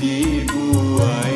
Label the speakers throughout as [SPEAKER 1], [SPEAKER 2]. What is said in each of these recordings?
[SPEAKER 1] 的不爱。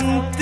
[SPEAKER 1] one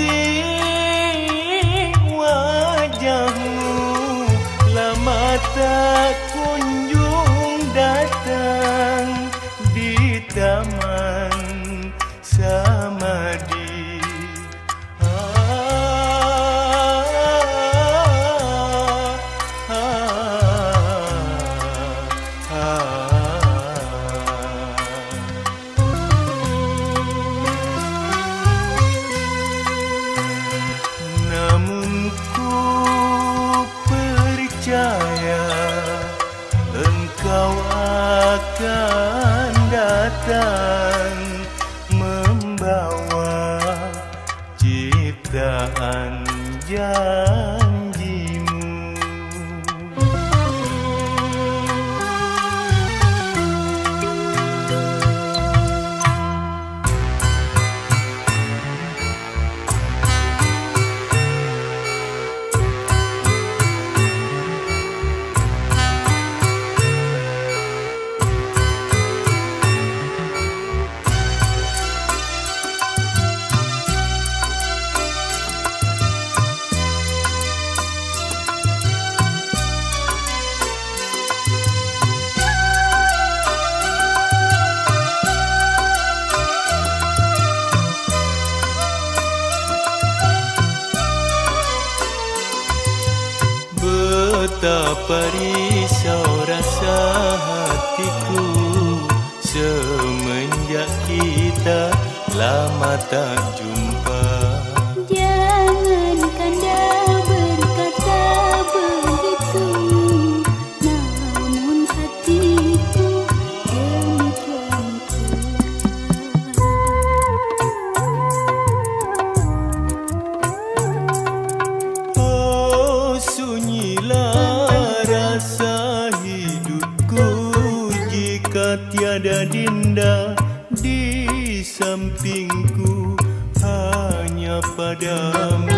[SPEAKER 1] sampingku Hanya padamu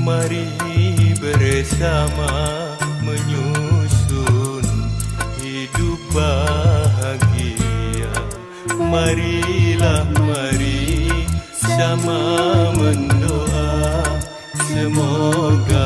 [SPEAKER 1] mari bersama menyusun hidup bahagia. Marilah mari sama mendoa. Semoga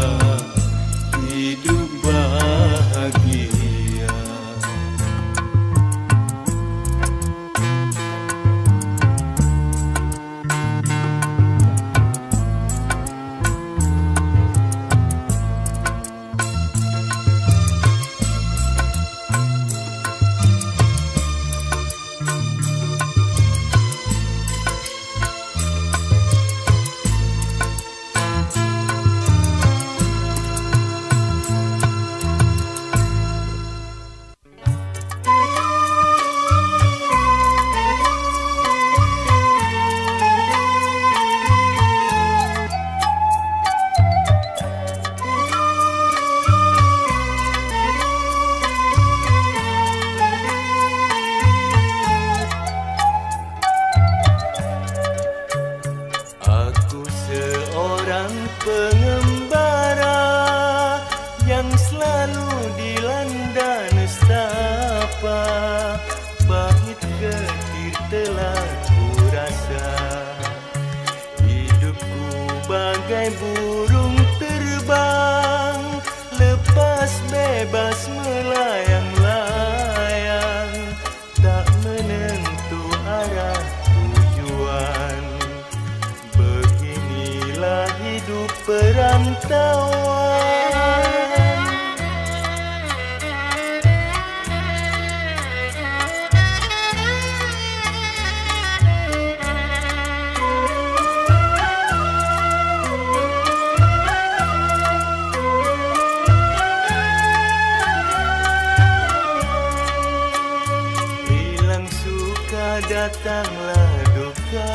[SPEAKER 1] datanglah duka.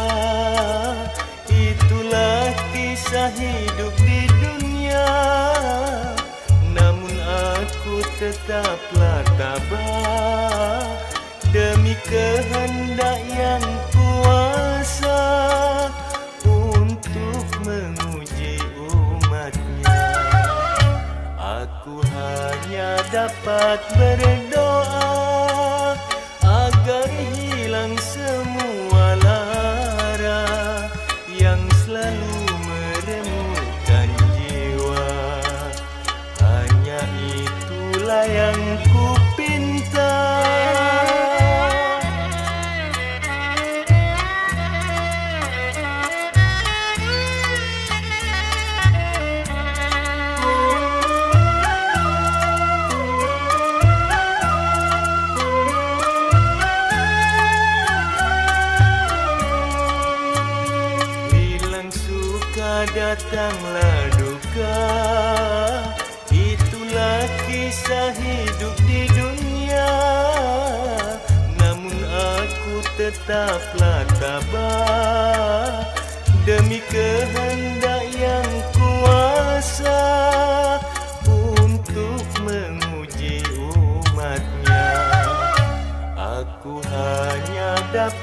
[SPEAKER 1] Itulah kisah hidup di dunia. Namun aku tetaplah tabah Demi kehendak yang kuasa Untuk menguji umatnya. Aku hanya dapat berdoa.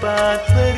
[SPEAKER 2] Dapat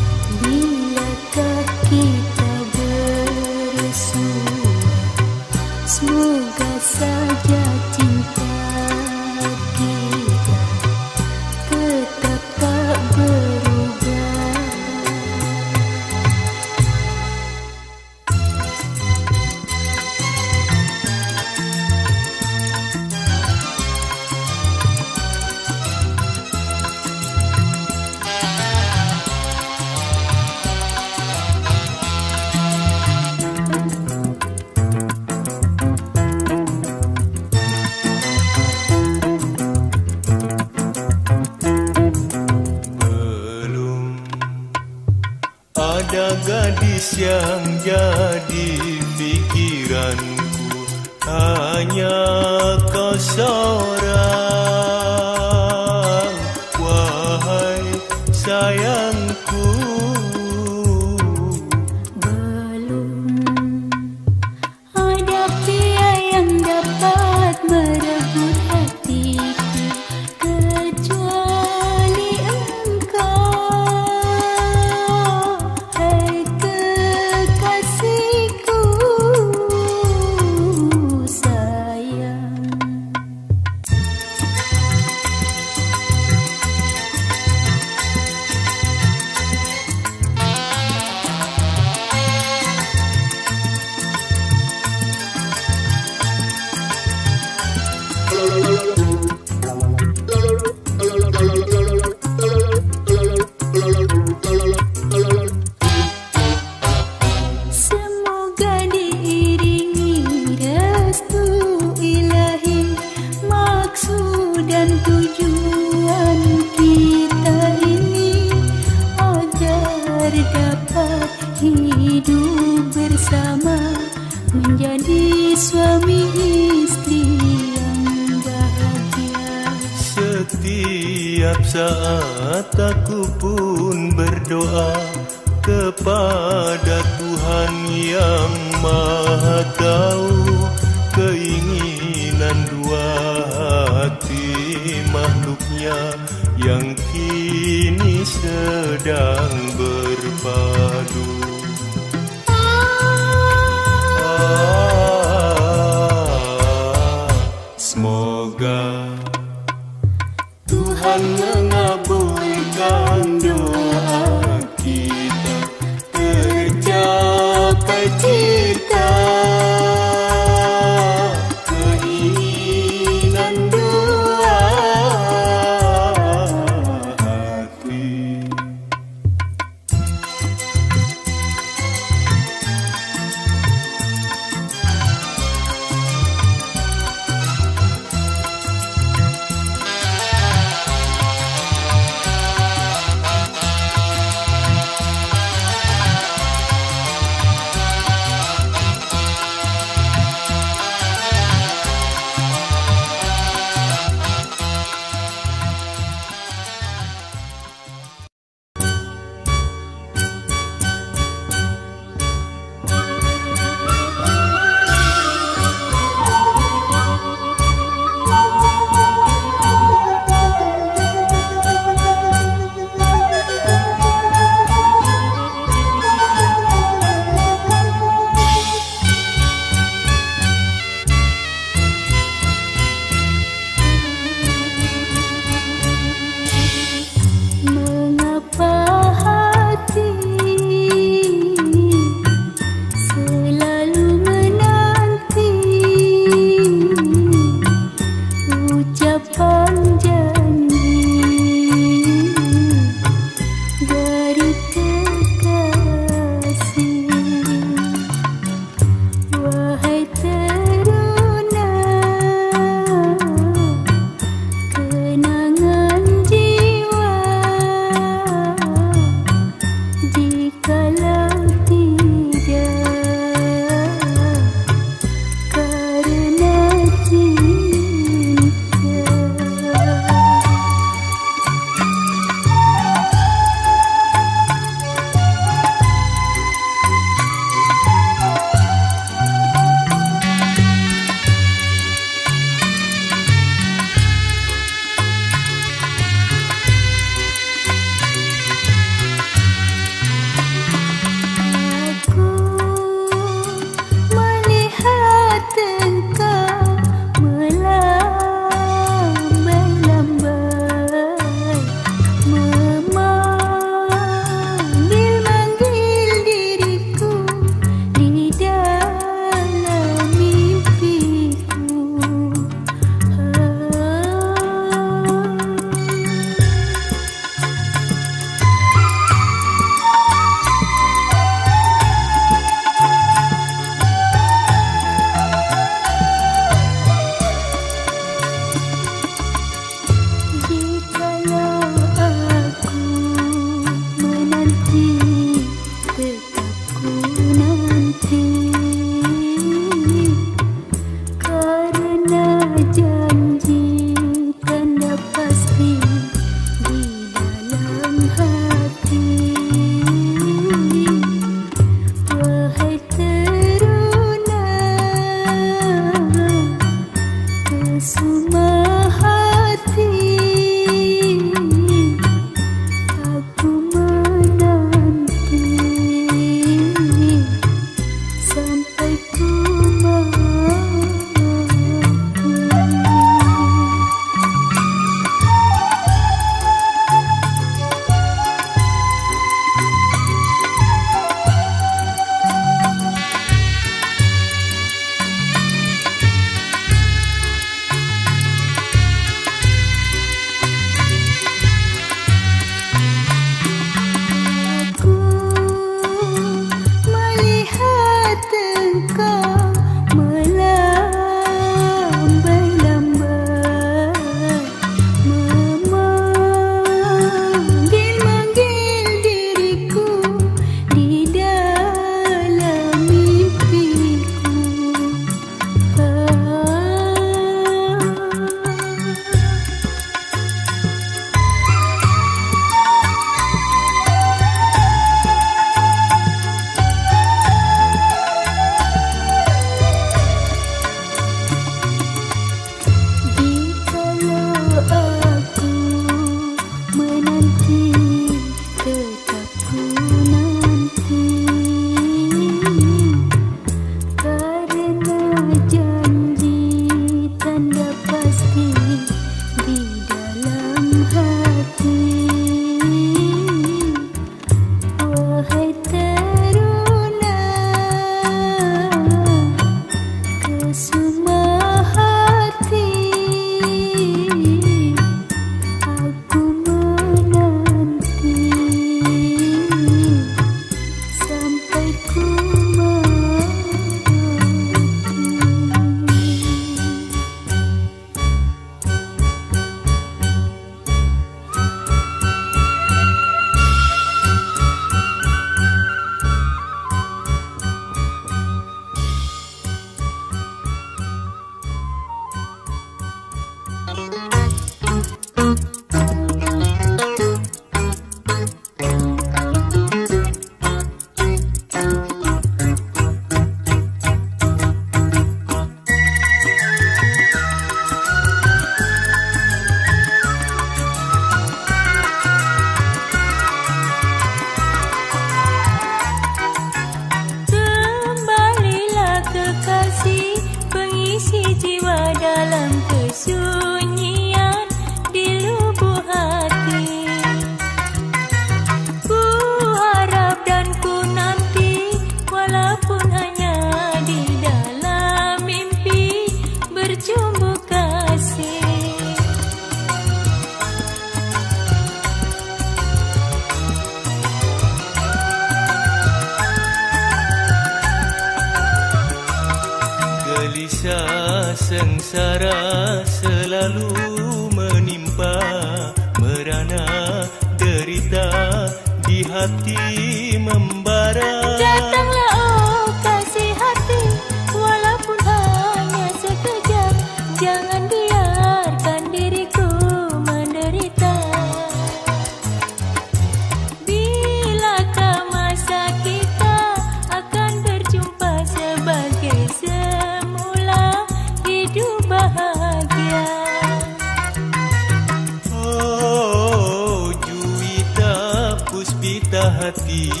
[SPEAKER 2] jiwa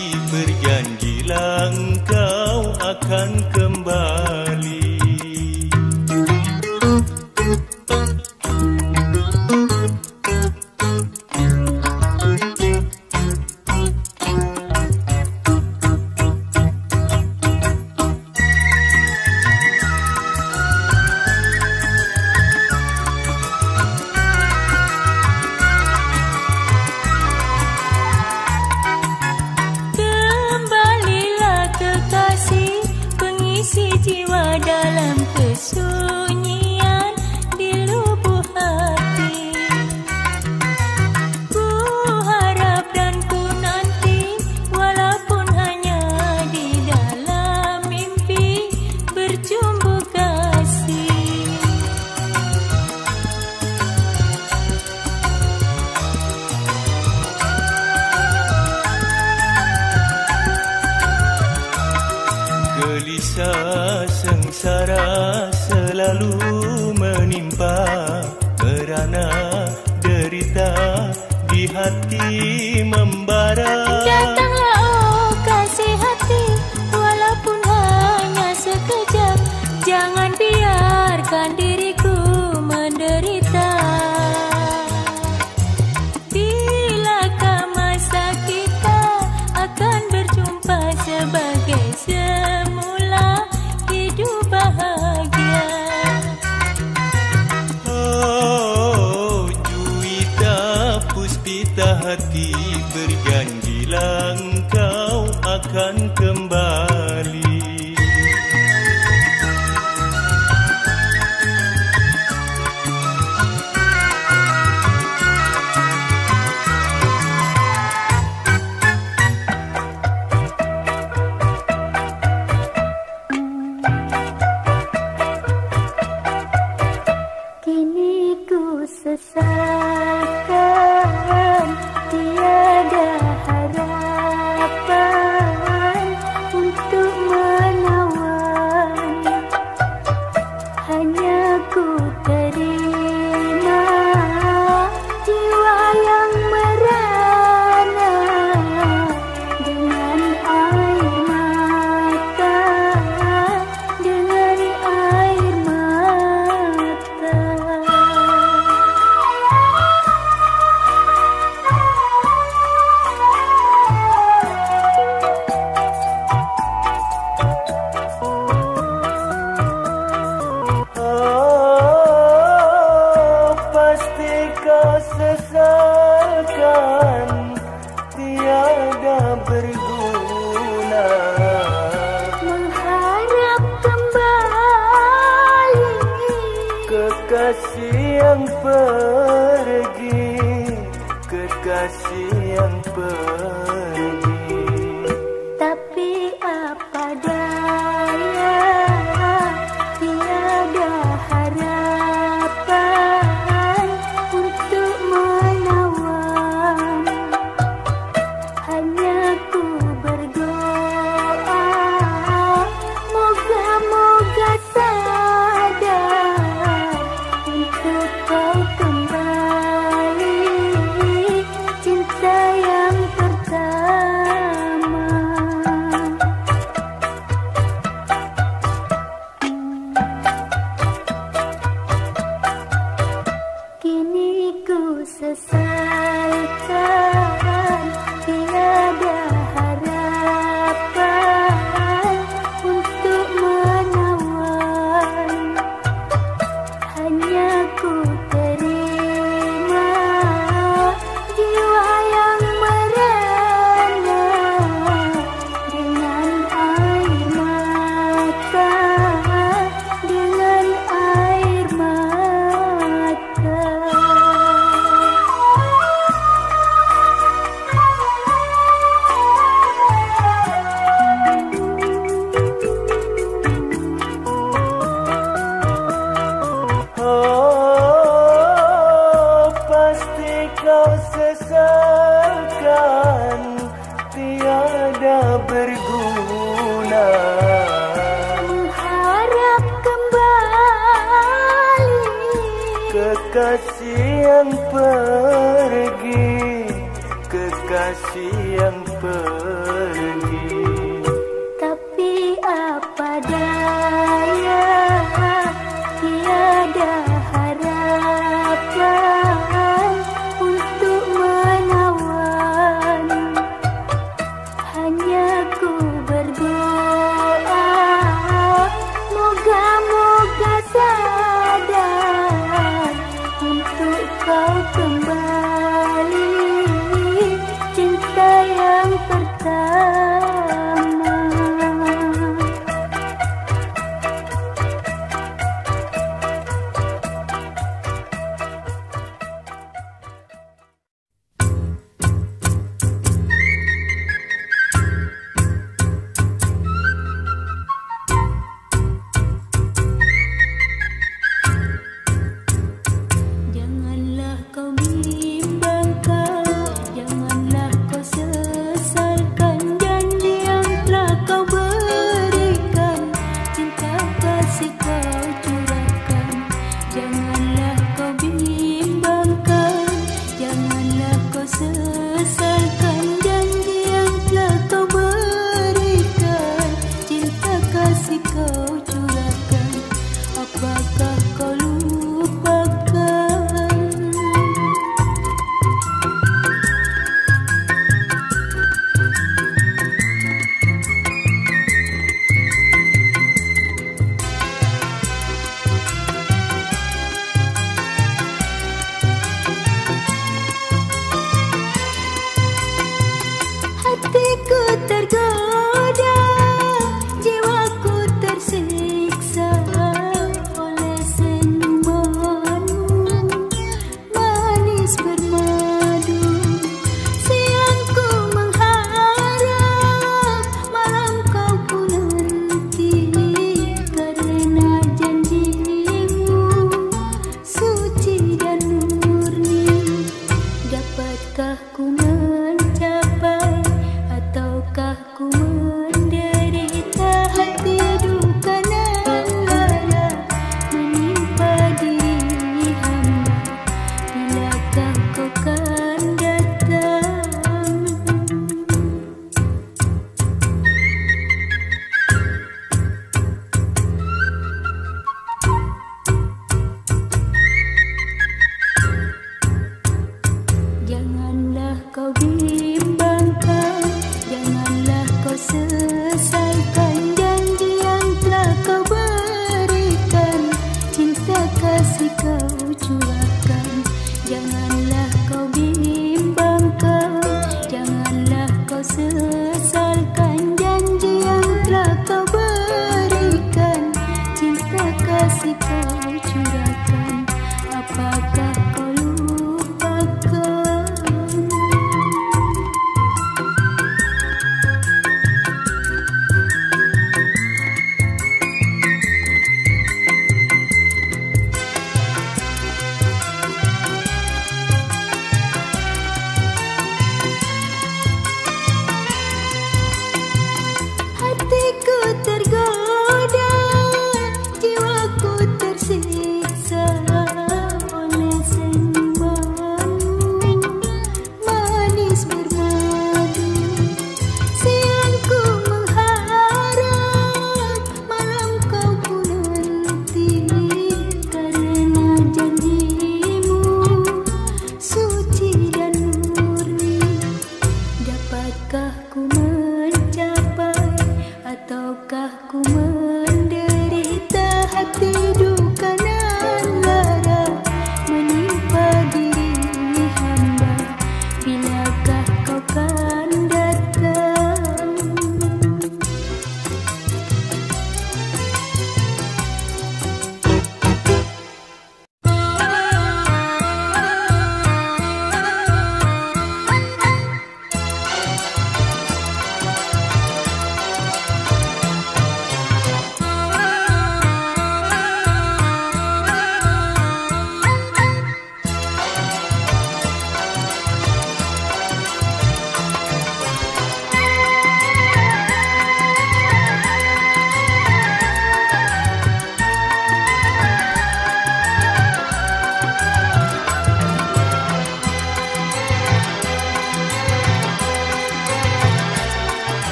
[SPEAKER 2] Kini ku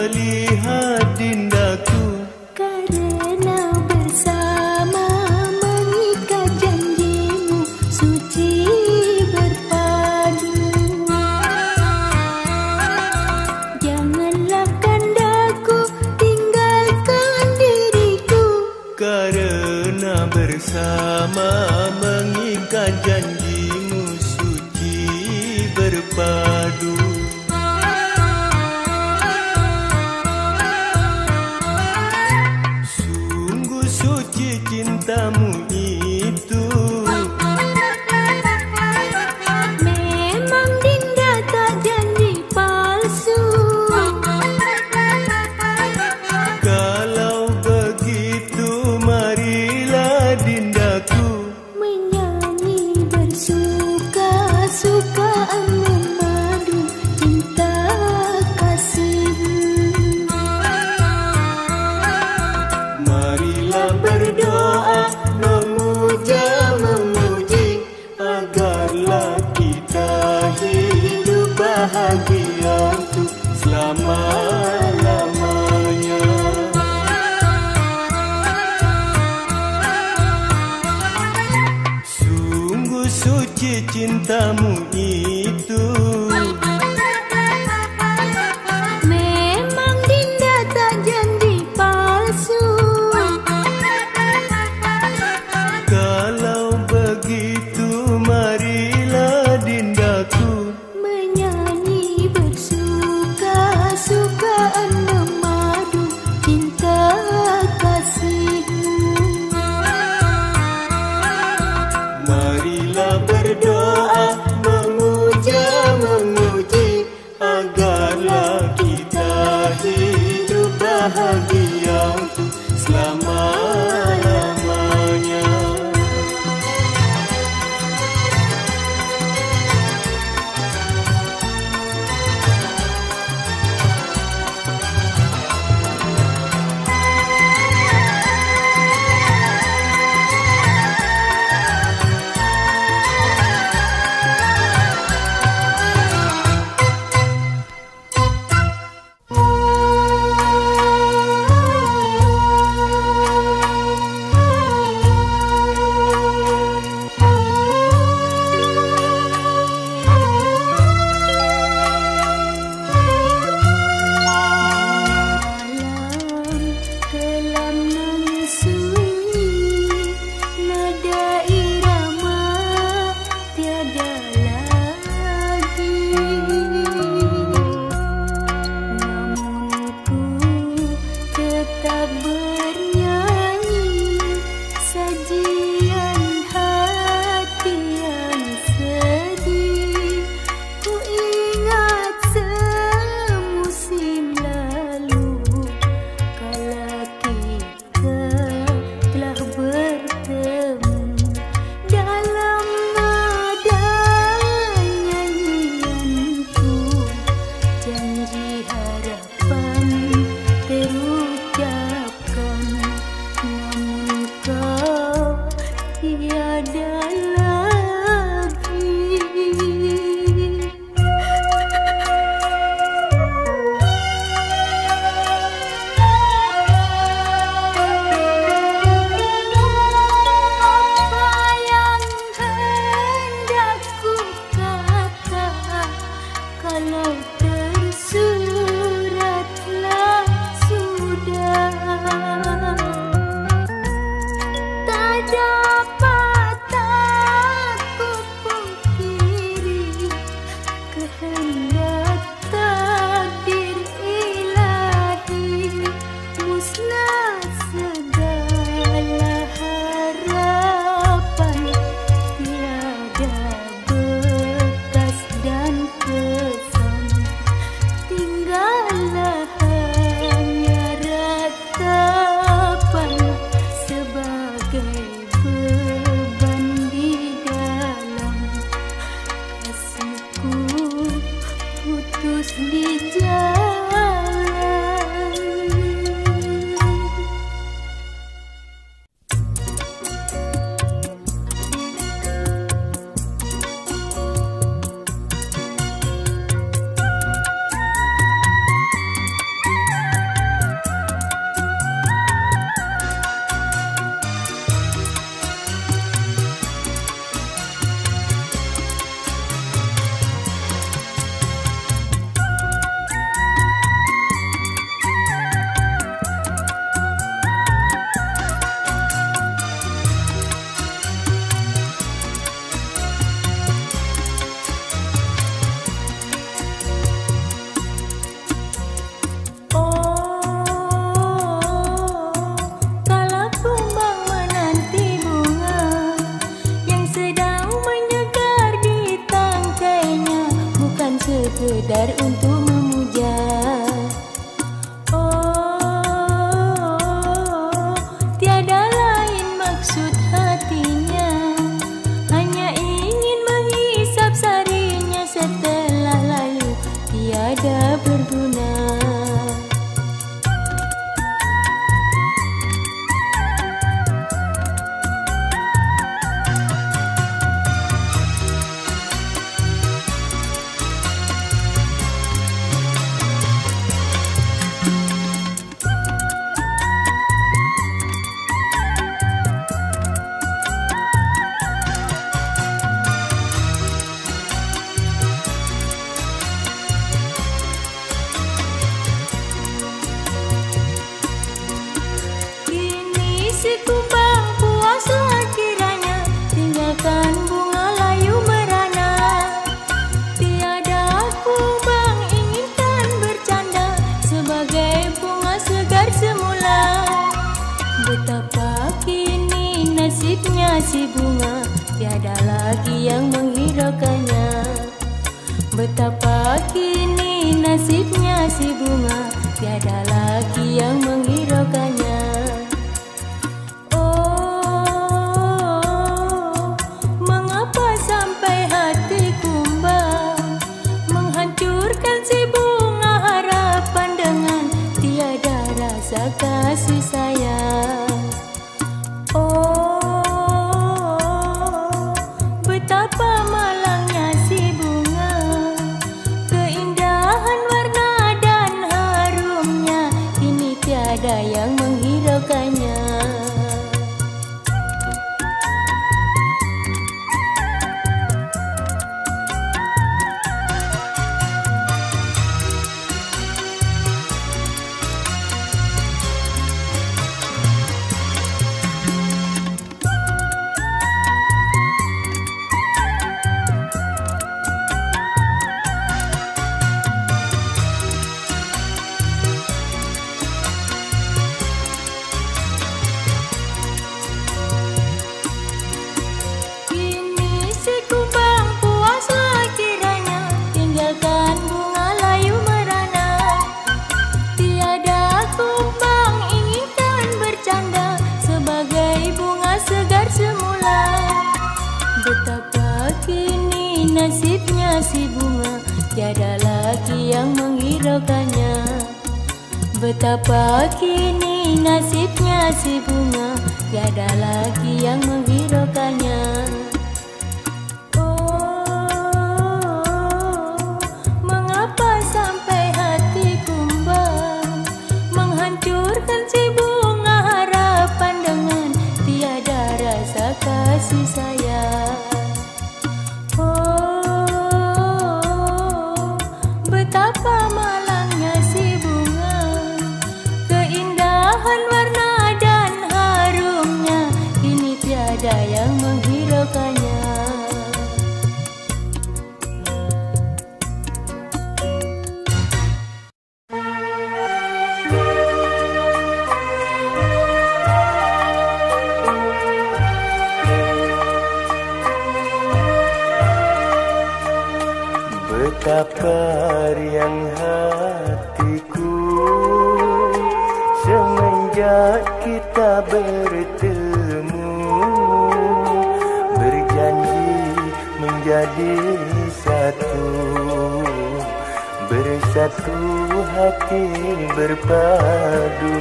[SPEAKER 2] ali. Nasibnya si bunga Tiada lagi yang menghiraukannya. Betapa kini nasibnya si bunga Tiada lagi yang menghiraukannya
[SPEAKER 1] Riang hatiku. Semenjak kita bertemu Berjanji menjadi satu. Bersatu hati berpadu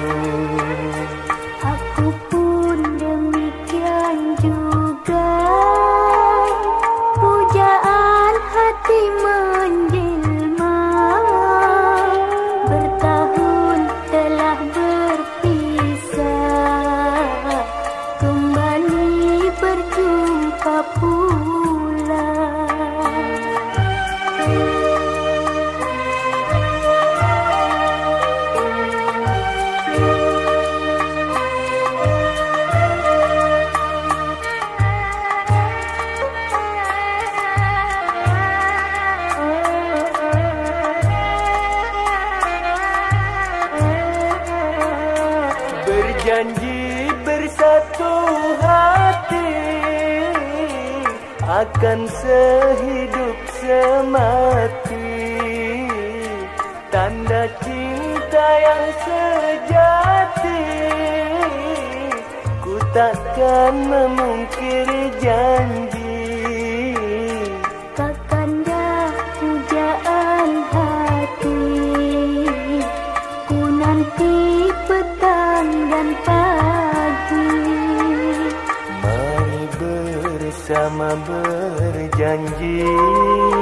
[SPEAKER 1] Akan sehidup semati. Tanda cinta yang sejati. Ku takkan memungkiri janji. Bersama berjanji
[SPEAKER 2] Berpadu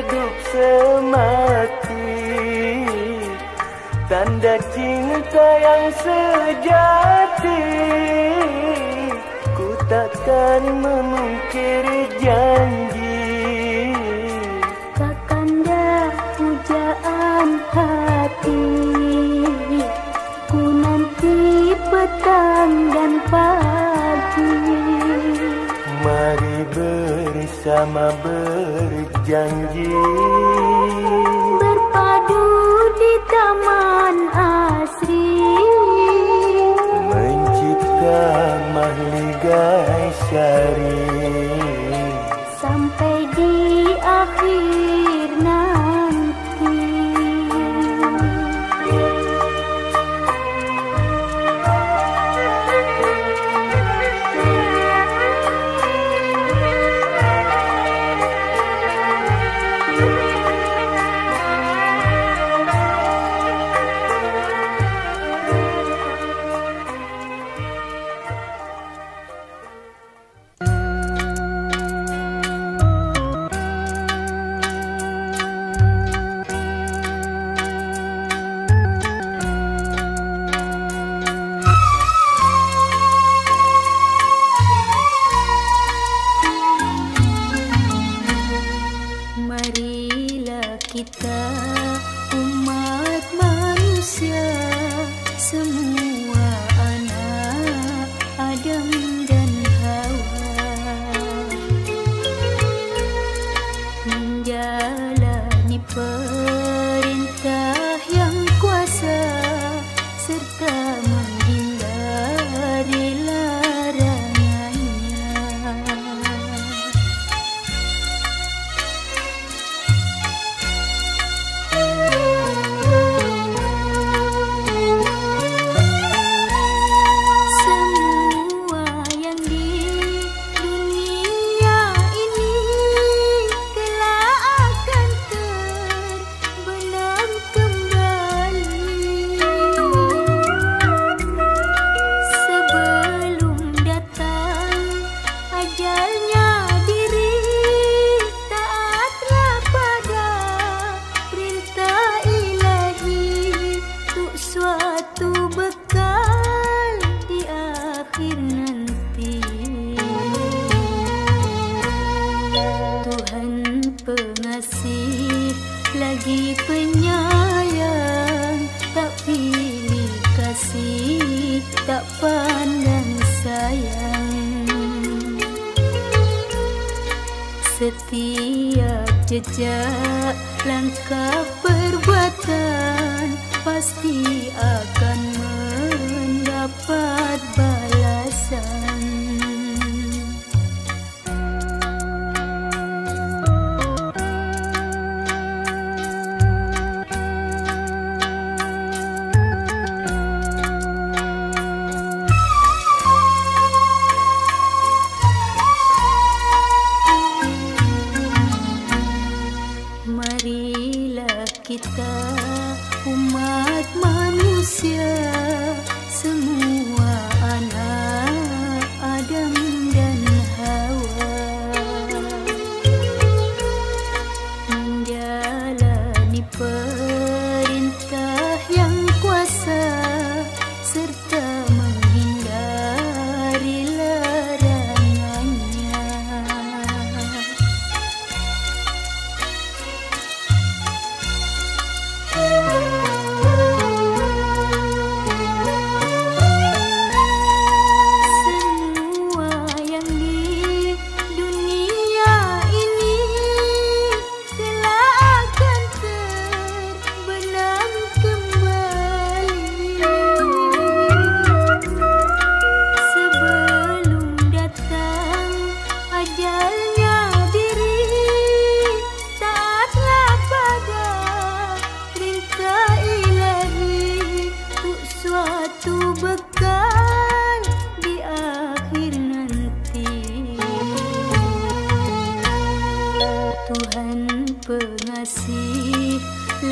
[SPEAKER 2] hidup semati. Tanda cinta yang sejati. Ku takkan memungkiri janji janji.
[SPEAKER 3] Berpadu di taman asri.
[SPEAKER 2] Mencipta mahligai syari.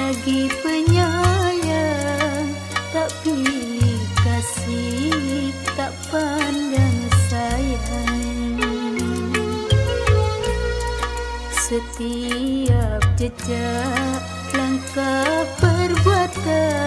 [SPEAKER 3] lagi penyayang. Tak pilih kasih tak pandang sayang. Setiap jejak langkah perbuatan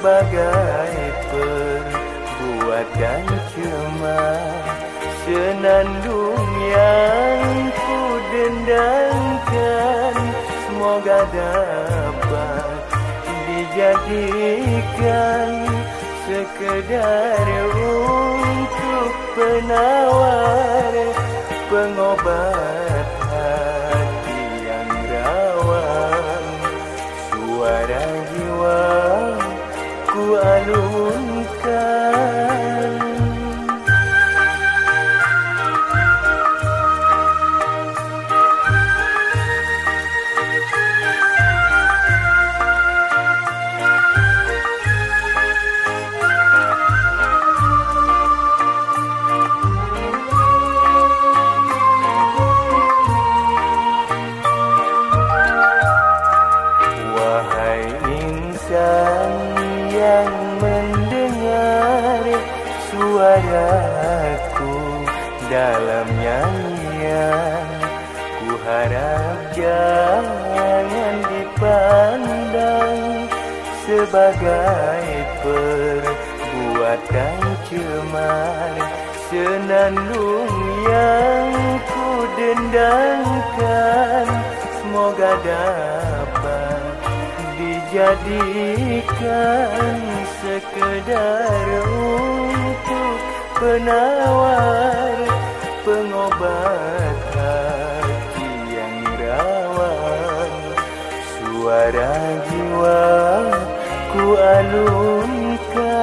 [SPEAKER 1] sebagai perbuatan cuma Senandung yang ku dendangkan Semoga dapat dijadikan Sekedar untuk penawar pengobat sebagai perbuatan cemar. Senandung yang ku dendangkan Semoga dapat dijadikan Sekedar untuk penawar Pengobat hati yang rawan. Suara jiwa ku alunkan.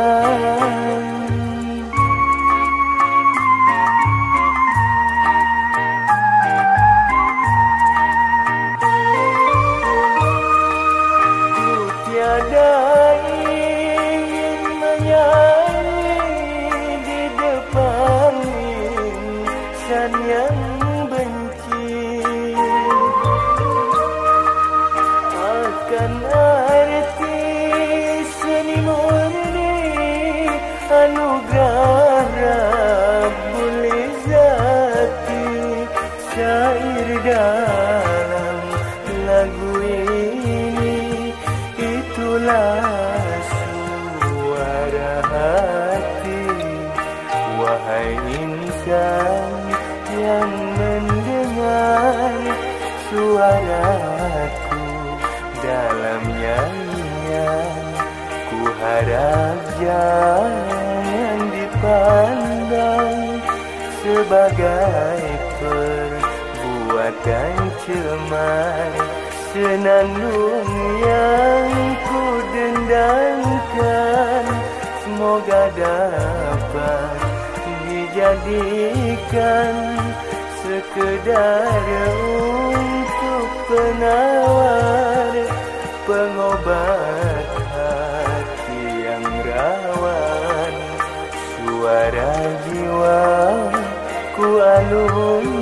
[SPEAKER 1] Jangan dipandang sebagai perbuatan cemar Senandung yang ku dendangkan Semoga dapat dijadikan Sekedar untuk penawar pengobat
[SPEAKER 2] ಬಾಳುವು